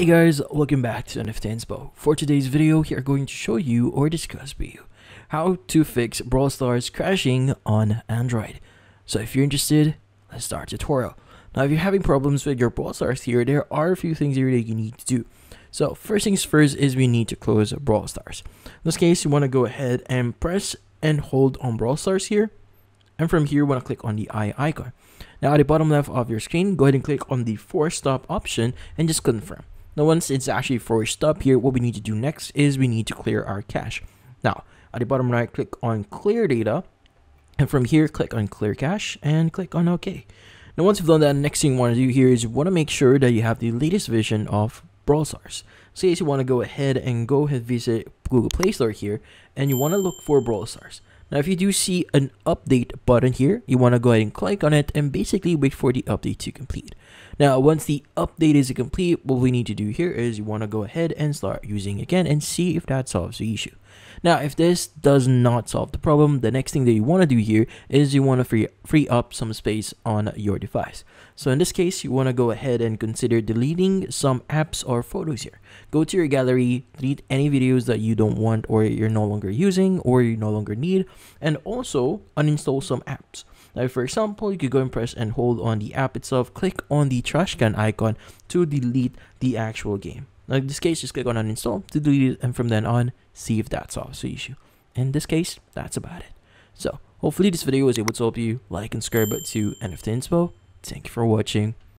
Hey guys, welcome back to NFT Inspo. For today's video, we are going to show you or discuss with you how to fix Brawl Stars crashing on Android. So if you're interested, let's start the tutorial. Now if you're having problems with your Brawl Stars here, there are a few things here that you need to do. So first things first is we need to close Brawl Stars. In this case, you want to go ahead and press and hold on Brawl Stars here. And from here, you want to click on the eye icon. Now at the bottom left of your screen, go ahead and click on the force stop option and just confirm. Now once it's actually forced up here, what we need to do next is we need to clear our cache. Now at the bottom right, click on clear data. And from here, click on clear cache and click on OK. Now once you've done that, next thing you want to do here is you want to make sure that you have the latest version of Brawl Stars. So you want to go ahead and go ahead visit Google Play Store here and you want to look for Brawl Stars. Now if you do see an update button here, you want to go ahead and click on it and basically wait for the update to complete. Now once the update is complete, what we need to do here is you want to go ahead and start using again and see if that solves the issue. Now if this does not solve the problem, the next thing that you want to do here is you want to free, free up some space on your device. So in this case, you want to go ahead and consider deleting some apps or photos here. Go to your gallery, delete any videos that you don't want or you're no longer using or you no longer need, and also uninstall some apps. Now, for example, you could go and press and hold on the app itself, click on the trash can icon to delete the actual game. Now, in this case, just click on uninstall to delete it, and from then on, see if that solves the issue. In this case, that's about it. So, hopefully this video was able to help you. Like and subscribe to NFT Inspo. Thank you for watching.